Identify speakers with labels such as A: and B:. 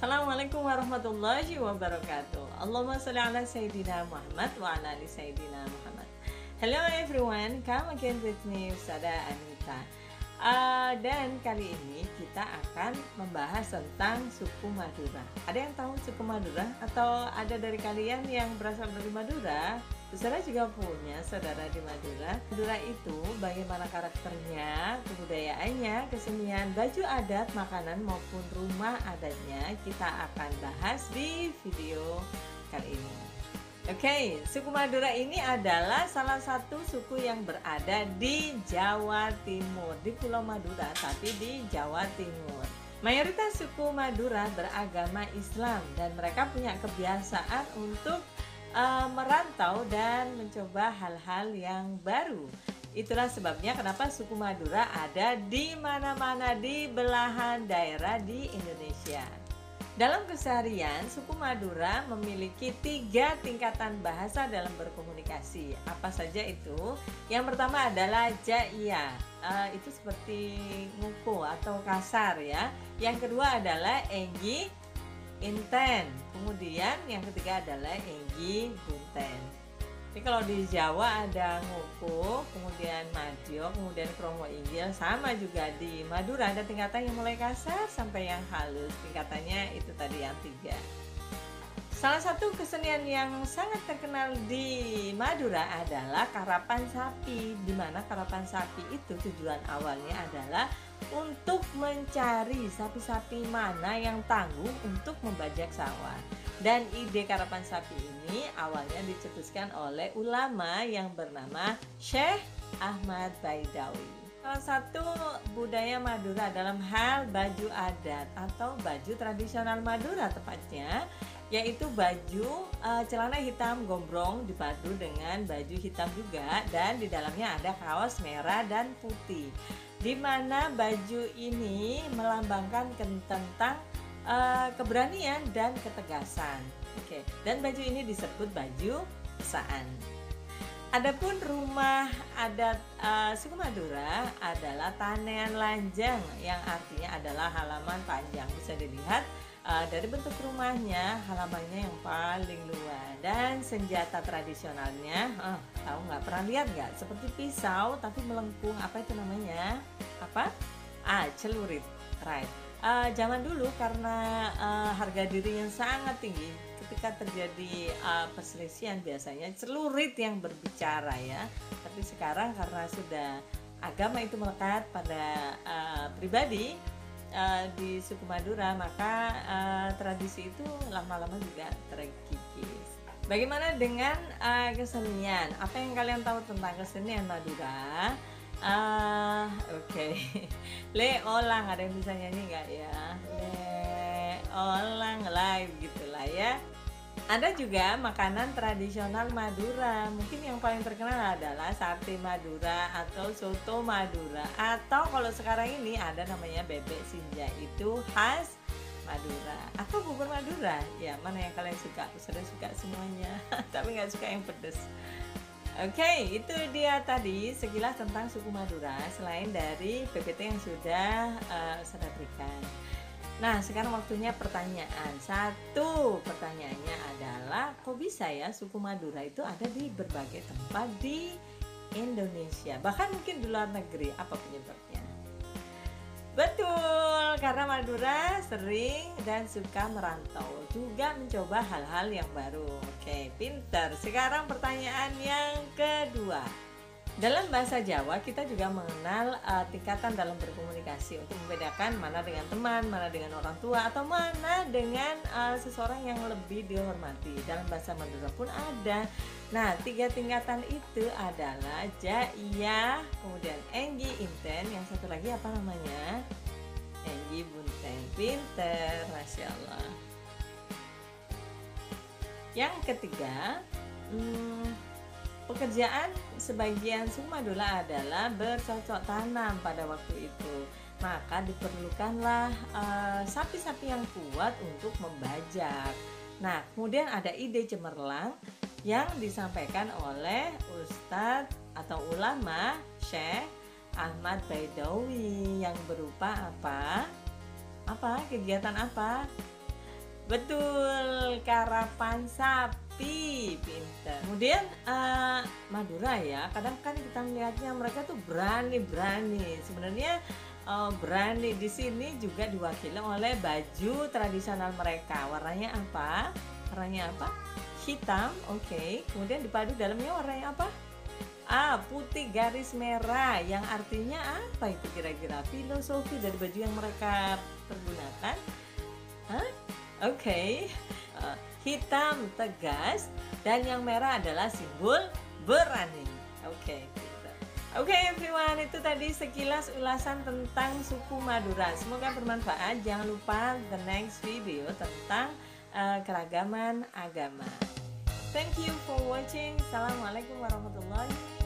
A: Assalamualaikum warahmatullahi wabarakatuh. Allahumma salli ala Sayyidina Muhammad wa ala ali Sayyidina Muhammad. Hello everyone, come again with me Usada Anita. Uh, dan kali ini kita akan membahas tentang suku Madura. Ada yang tahu suku Madura atau ada dari kalian yang berasal dari Madura? Saudara juga punya saudara di Madura. Madura itu bagaimana karakternya, kebudayaannya, kesenian, baju adat, makanan maupun rumah adatnya kita akan bahas di video kali ini. Oke, okay, suku Madura ini adalah salah satu suku yang berada di Jawa Timur, di Pulau Madura, tapi di Jawa Timur. Mayoritas suku Madura beragama Islam dan mereka punya kebiasaan untuk uh, merantau dan mencoba hal-hal yang baru. Itulah sebabnya kenapa suku Madura ada di mana-mana di belahan daerah di Indonesia. Dalam keseharian, suku Madura memiliki tiga tingkatan bahasa dalam berkomunikasi. Apa saja itu? Yang pertama adalah jaya, uh, itu seperti nguku atau kasar ya. Yang kedua adalah enggi, inten. Kemudian yang ketiga adalah enggi, bunten. Jadi kalau di Jawa ada nguku, kemudian madio, kemudian kromo inggil, sama juga di Madura ada tingkatan yang mulai kasar sampai yang halus. Tingkatannya itu tadi yang tiga. Salah satu kesenian yang sangat terkenal di Madura adalah karapan sapi, di mana karapan sapi itu tujuan awalnya adalah untuk mencari sapi-sapi mana yang tangguh untuk membajak sawah. Dan ide karapan sapi ini awalnya dicetuskan oleh ulama yang bernama Syekh Ahmad Baidawi. Salah satu budaya Madura dalam hal baju adat atau baju tradisional Madura tepatnya yaitu baju uh, celana hitam gombrong dipadu dengan baju hitam juga dan di dalamnya ada kaos merah dan putih. Di mana baju ini melambangkan tentang uh, keberanian dan ketegasan. Oke, okay. dan baju ini disebut baju pesaan. Adapun rumah adat uh, suku Madura adalah tanean lanjang yang artinya adalah halaman panjang. Bisa dilihat uh, dari bentuk rumahnya, halamannya yang paling luas dan senjata tradisionalnya. Uh, tahu nggak pernah lihat nggak? Seperti pisau tapi melengkung. Apa itu namanya? Apa? Ah, celurit. Right uh, zaman dulu karena uh, harga diri yang sangat tinggi ketika terjadi uh, perselisihan biasanya celurit yang berbicara ya tapi sekarang karena sudah agama itu melekat pada uh, pribadi uh, di suku Madura maka uh, tradisi itu lama-lama juga terkikis bagaimana dengan uh, kesenian apa yang kalian tahu tentang kesenian Madura Ah, oke. Okay. Le Olang ada yang bisa nyanyi nggak ya? Le Olang live gitulah ya. Ada juga makanan tradisional Madura. Mungkin yang paling terkenal adalah sate Madura atau soto Madura. Atau kalau sekarang ini ada namanya bebek sinja itu khas Madura atau bubur Madura. Ya mana yang kalian suka? Sudah suka semuanya, tapi nggak suka yang pedes. Oke, okay, itu dia tadi sekilas tentang suku Madura selain dari PPT yang sudah uh, saya berikan. Nah, sekarang waktunya pertanyaan. Satu pertanyaannya adalah, kok bisa ya suku Madura itu ada di berbagai tempat di Indonesia, bahkan mungkin di luar negeri. Apa penyebabnya? Betul, karena Madura sering dan suka merantau, juga mencoba hal-hal yang baru. Oke, pinter. Sekarang pertanyaan yang kedua. Dalam bahasa Jawa kita juga mengenal uh, tingkatan dalam berkomunikasi untuk membedakan mana dengan teman, mana dengan orang tua, atau mana dengan uh, seseorang yang lebih dihormati. Dalam bahasa Madura pun ada. Nah, tiga tingkatan itu adalah Jaya, kemudian Enggi, Inten, yang satu lagi apa namanya? Enggi, Bunten, Pinter, Masya Allah. Yang ketiga, hmm, Pekerjaan sebagian Sumadula adalah bercocok tanam pada waktu itu. Maka diperlukanlah eh, sapi-sapi uh, yang kuat untuk membajak. Nah, kemudian ada ide cemerlang yang disampaikan oleh Ustadz atau ulama Syekh Ahmad Baidawi yang berupa apa? Apa? Kegiatan apa? Betul, karapan sapi, pinter. Kemudian uh, Madura ya, kadang kan kita melihatnya mereka tuh berani-berani. Sebenarnya uh, berani di sini juga diwakili oleh baju tradisional mereka. Warnanya apa? Warnanya apa? Hitam, oke. Okay. Kemudian dipadu dalamnya warnanya apa? Ah, putih garis merah yang artinya apa itu kira-kira? Filosofi dari baju yang mereka pergunakan? Hah? Oke, okay. uh, hitam tegas dan yang merah adalah simbol berani. Oke, okay, Oke okay, everyone, itu tadi sekilas ulasan tentang suku Madura. Semoga bermanfaat. Jangan lupa the next video tentang uh, keragaman agama. Thank you for watching. Assalamualaikum warahmatullahi